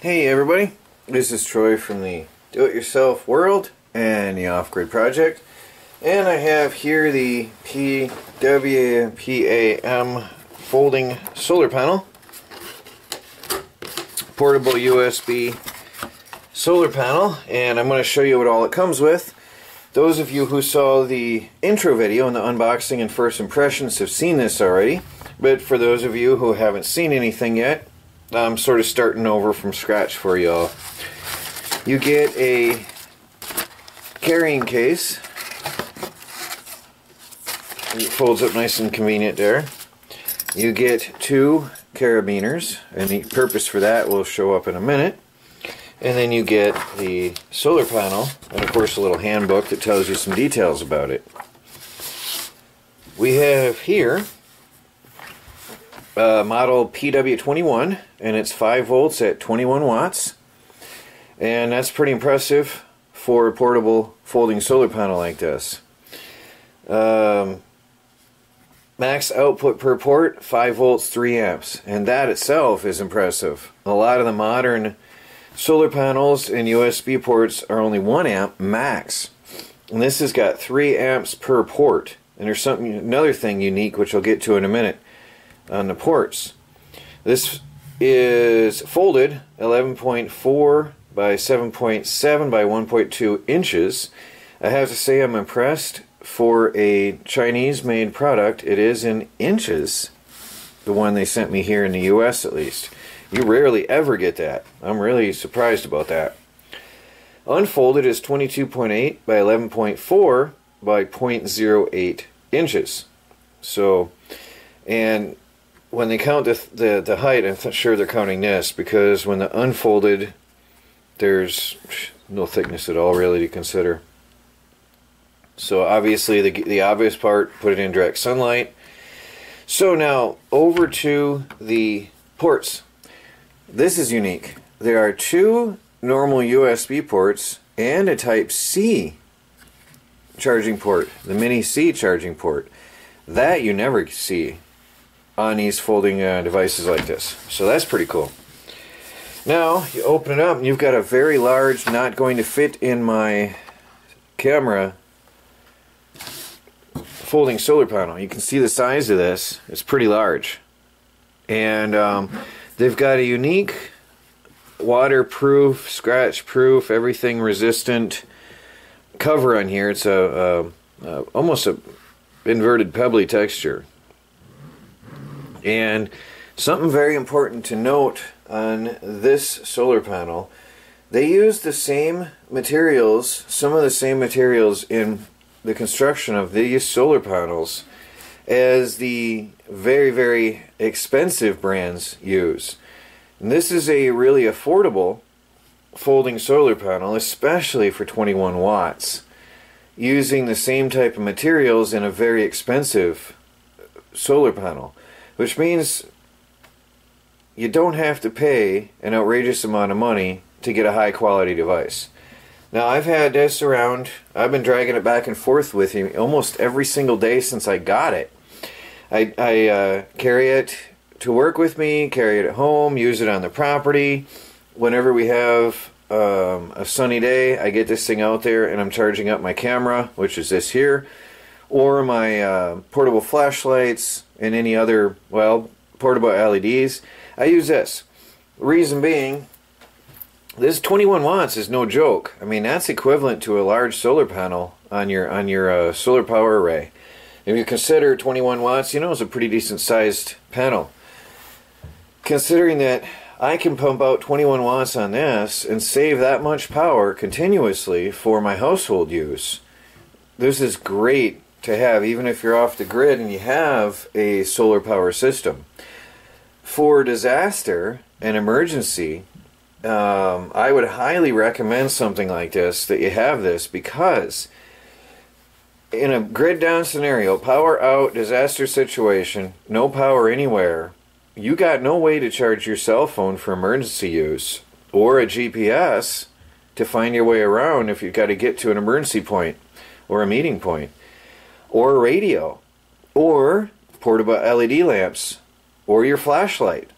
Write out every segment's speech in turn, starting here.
Hey everybody, this is Troy from the Do-It-Yourself World and the Off-Grid Project. And I have here the PWPAM folding solar panel. Portable USB solar panel. And I'm going to show you what all it comes with. Those of you who saw the intro video and the unboxing and first impressions have seen this already. But for those of you who haven't seen anything yet, I'm sort of starting over from scratch for y'all. You get a carrying case. It folds up nice and convenient there. You get two carabiners, and the purpose for that will show up in a minute. And then you get the solar panel, and of course a little handbook that tells you some details about it. We have here uh, model PW21 and it's 5 volts at 21 watts and that's pretty impressive for a portable folding solar panel like this. Um, max output per port 5 volts 3 amps and that itself is impressive. A lot of the modern solar panels and USB ports are only 1 amp max and this has got 3 amps per port and there's something another thing unique which I'll get to in a minute on the ports. This is folded 11.4 by 7.7 by 1.2 inches. I have to say I'm impressed for a Chinese made product. It is in inches, the one they sent me here in the US at least. You rarely ever get that. I'm really surprised about that. Unfolded is 22.8 by 11.4 by 0.08 inches. So, and when they count the, the, the height, I'm sure they're counting this because when the unfolded, there's no thickness at all really to consider. So obviously the, the obvious part, put it in direct sunlight. So now over to the ports. This is unique. There are two normal USB ports and a Type C charging port, the Mini C charging port. That you never see on these folding uh, devices like this. So that's pretty cool. Now, you open it up and you've got a very large, not going to fit in my camera, folding solar panel. You can see the size of this. It's pretty large. And um, they've got a unique waterproof, scratch proof, everything resistant cover on here. It's a, a, a almost a inverted pebbly texture. And something very important to note on this solar panel, they use the same materials, some of the same materials in the construction of these solar panels as the very, very expensive brands use. And this is a really affordable folding solar panel, especially for 21 watts, using the same type of materials in a very expensive solar panel which means you don't have to pay an outrageous amount of money to get a high quality device. Now I've had this around, I've been dragging it back and forth with me almost every single day since I got it. I, I uh, carry it to work with me, carry it at home, use it on the property. Whenever we have um, a sunny day, I get this thing out there and I'm charging up my camera, which is this here, or my uh, portable flashlights, and any other, well, portable LEDs. I use this. Reason being, this 21 watts is no joke. I mean, that's equivalent to a large solar panel on your on your uh, solar power array. If you consider 21 watts, you know it's a pretty decent sized panel. Considering that I can pump out 21 watts on this and save that much power continuously for my household use, this is great to have, even if you're off the grid and you have a solar power system. For disaster and emergency, um, I would highly recommend something like this that you have this because in a grid down scenario, power out, disaster situation, no power anywhere, you got no way to charge your cell phone for emergency use or a GPS to find your way around if you've got to get to an emergency point or a meeting point or radio or portable LED lamps or your flashlight.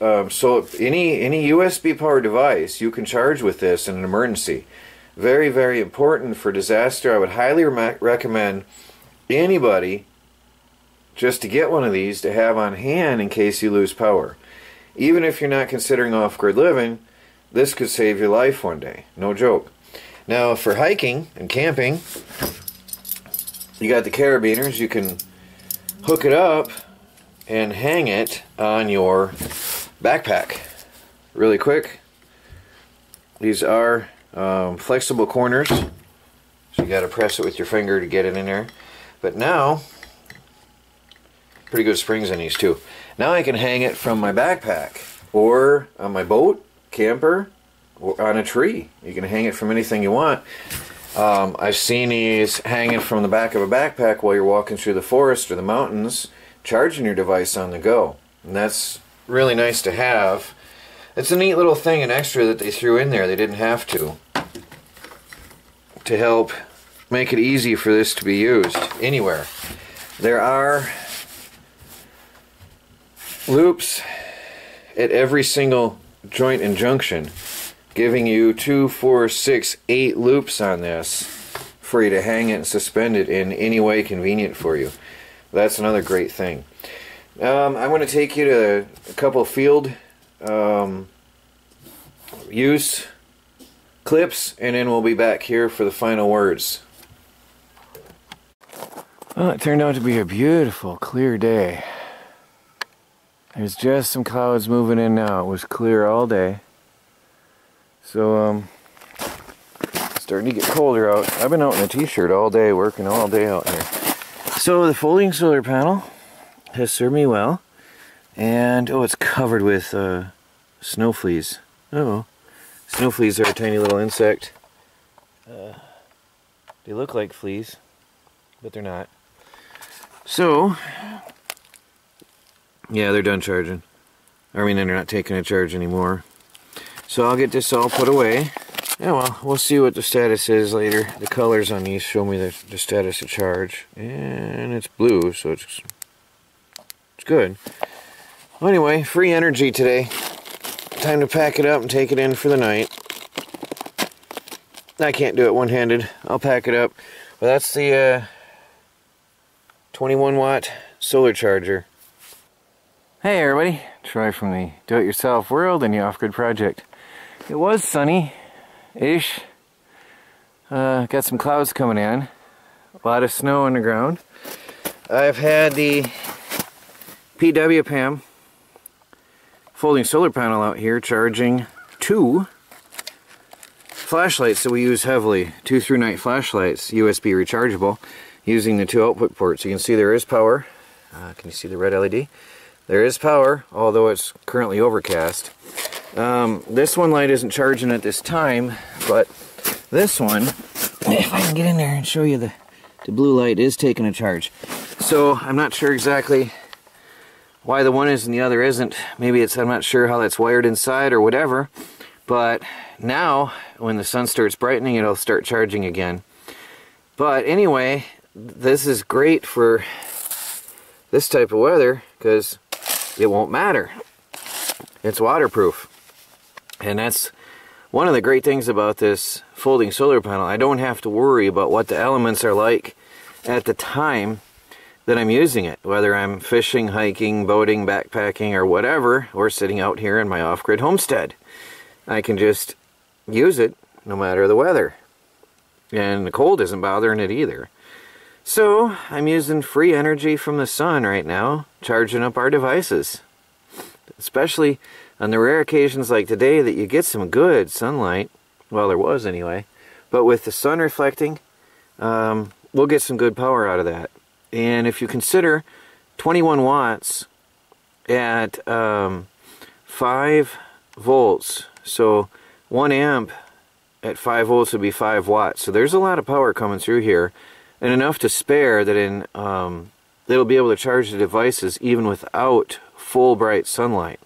um, so any any USB powered device you can charge with this in an emergency. Very very important for disaster. I would highly re recommend anybody just to get one of these to have on hand in case you lose power. Even if you're not considering off-grid living, this could save your life one day. No joke. Now for hiking and camping, you got the carabiners. You can hook it up and hang it on your backpack really quick. These are um, flexible corners, so you got to press it with your finger to get it in there. But now, pretty good springs in these too. Now I can hang it from my backpack or on my boat, camper, or on a tree. You can hang it from anything you want. Um, I've seen these hanging from the back of a backpack while you're walking through the forest or the mountains, charging your device on the go. And that's really nice to have. It's a neat little thing, an extra that they threw in there. They didn't have to. To help make it easy for this to be used anywhere. There are loops at every single joint and junction giving you two, four, six, eight loops on this for you to hang it and suspend it in any way convenient for you. That's another great thing. Um, I'm going to take you to a couple field um, use clips and then we'll be back here for the final words. Well, it turned out to be a beautiful, clear day. There's just some clouds moving in now. It was clear all day. So, um, starting to get colder out. I've been out in a t-shirt all day, working all day out here. So the folding solar panel has served me well. And, oh, it's covered with uh, snow fleas. Oh, snow fleas are a tiny little insect. Uh, they look like fleas, but they're not. So, yeah, they're done charging. I mean, they're not taking a charge anymore. So I'll get this all put away. Yeah, well, we'll see what the status is later. The colors on these show me the, the status of charge. And it's blue, so it's, it's good. Well, anyway, free energy today. Time to pack it up and take it in for the night. I can't do it one-handed. I'll pack it up. But that's the uh, 21 watt solar charger. Hey everybody, Troy from the Do-It-Yourself World and the Off-Grid Project. It was sunny-ish. Uh, got some clouds coming in. A lot of snow on the ground. I've had the PWPAM folding solar panel out here charging two flashlights that we use heavily. Two ThruNite flashlights, USB rechargeable using the two output ports. You can see there is power. Uh, can you see the red LED? There is power, although it's currently overcast. Um, this one light isn't charging at this time, but this one, if I can get in there and show you the, the blue light is taking a charge. So I'm not sure exactly why the one is and the other isn't. Maybe it's, I'm not sure how that's wired inside or whatever. But now, when the sun starts brightening, it'll start charging again. But anyway, this is great for this type of weather because it won't matter. It's waterproof. And that's one of the great things about this folding solar panel. I don't have to worry about what the elements are like at the time that I'm using it. Whether I'm fishing, hiking, boating, backpacking, or whatever, or sitting out here in my off-grid homestead. I can just use it no matter the weather. And the cold isn't bothering it either. So, I'm using free energy from the sun right now, charging up our devices. Especially on the rare occasions like today that you get some good sunlight. Well, there was anyway. But with the sun reflecting, um, we'll get some good power out of that. And if you consider 21 watts at um, 5 volts, so 1 amp at 5 volts would be 5 watts. So there's a lot of power coming through here and enough to spare that in um, they'll be able to charge the devices even without full bright sunlight.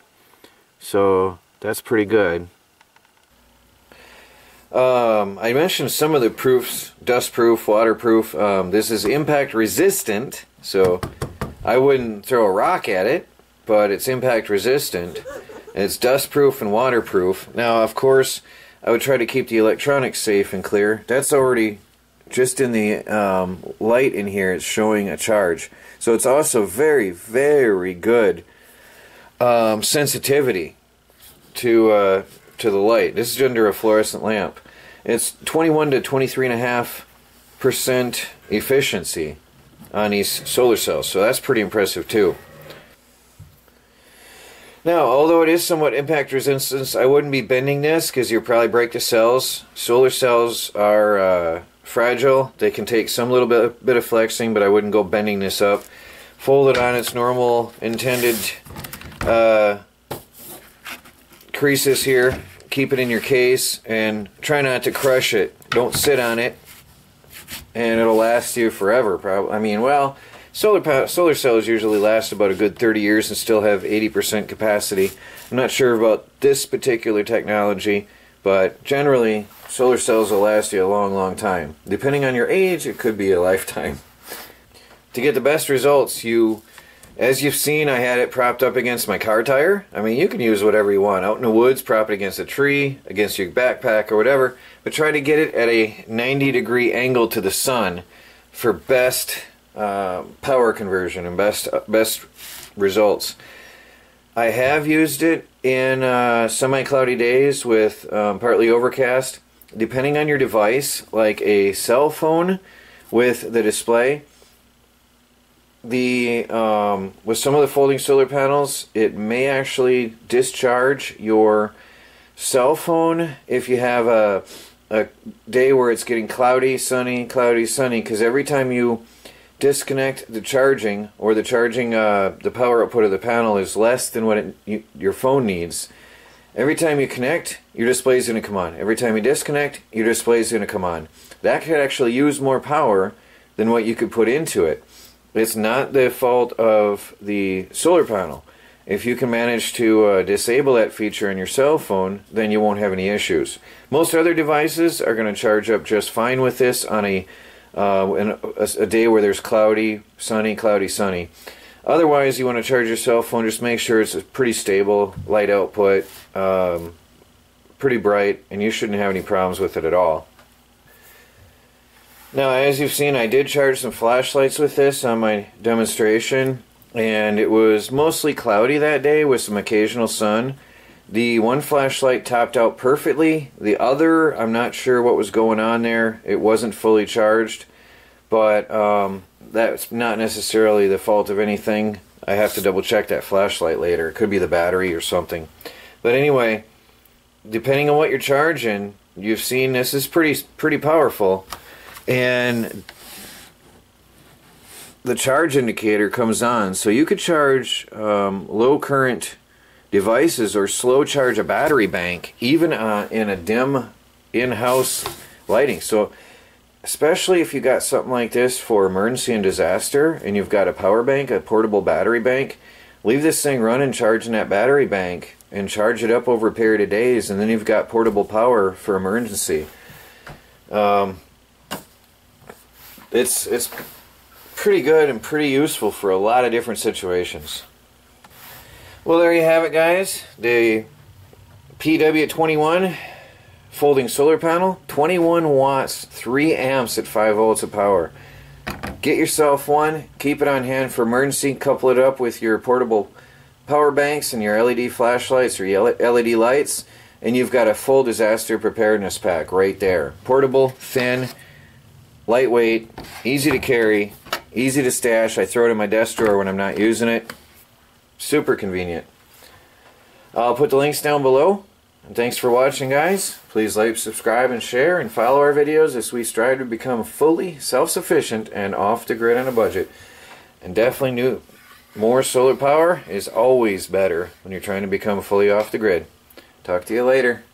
So that's pretty good. Um, I mentioned some of the proofs, dust proof, waterproof. Um, this is impact resistant, so I wouldn't throw a rock at it, but it's impact resistant. It's dust proof and waterproof. Now, of course, I would try to keep the electronics safe and clear. That's already just in the um, light in here. It's showing a charge. So it's also very, very good um, sensitivity to uh, to the light. This is under a fluorescent lamp. It's 21 to 23 and a half percent efficiency on these solar cells, so that's pretty impressive too. Now, although it is somewhat impact resistant, I wouldn't be bending this because you'll probably break the cells. Solar cells are uh, fragile. They can take some little bit, bit of flexing, but I wouldn't go bending this up. Fold it on its normal intended uh, creases here. Keep it in your case and try not to crush it. Don't sit on it and it'll last you forever. Probably. I mean, well, solar solar cells usually last about a good 30 years and still have 80% capacity. I'm not sure about this particular technology, but generally solar cells will last you a long, long time. Depending on your age, it could be a lifetime. To get the best results, you as you've seen, I had it propped up against my car tire. I mean, you can use whatever you want. Out in the woods, prop it against a tree, against your backpack or whatever, but try to get it at a 90 degree angle to the sun for best uh, power conversion and best uh, best results. I have used it in uh, semi-cloudy days with um, partly overcast. Depending on your device, like a cell phone with the display, the um, with some of the folding solar panels, it may actually discharge your cell phone if you have a a day where it's getting cloudy, sunny, cloudy, sunny. Because every time you disconnect the charging or the charging uh, the power output of the panel is less than what it, you, your phone needs. Every time you connect, your display is going to come on. Every time you disconnect, your display is going to come on. That could actually use more power than what you could put into it. It's not the fault of the solar panel. If you can manage to uh, disable that feature in your cell phone, then you won't have any issues. Most other devices are going to charge up just fine with this on a, uh, a, a day where there's cloudy, sunny, cloudy, sunny. Otherwise, you want to charge your cell phone. Just make sure it's a pretty stable light output, um, pretty bright, and you shouldn't have any problems with it at all. Now, as you've seen, I did charge some flashlights with this on my demonstration, and it was mostly cloudy that day with some occasional sun. The one flashlight topped out perfectly. The other, I'm not sure what was going on there. It wasn't fully charged, but um, that's not necessarily the fault of anything. I have to double check that flashlight later. It could be the battery or something. But anyway, depending on what you're charging, you've seen this is pretty pretty powerful and the charge indicator comes on. So you could charge um, low current devices or slow charge a battery bank even uh, in a dim in-house lighting. So especially if you got something like this for emergency and disaster and you've got a power bank, a portable battery bank, leave this thing running charging that battery bank and charge it up over a period of days and then you've got portable power for emergency. Um, it's it's pretty good and pretty useful for a lot of different situations. Well, there you have it, guys. The PW21 folding solar panel, 21 watts, 3 amps at 5 volts of power. Get yourself one, keep it on hand for emergency, couple it up with your portable power banks and your LED flashlights or LED lights, and you've got a full disaster preparedness pack right there. Portable, thin, lightweight, easy to carry, easy to stash. I throw it in my desk drawer when I'm not using it. Super convenient. I'll put the links down below. And thanks for watching, guys. Please like, subscribe, and share, and follow our videos as we strive to become fully self-sufficient and off the grid on a budget. And definitely new, more solar power is always better when you're trying to become fully off the grid. Talk to you later.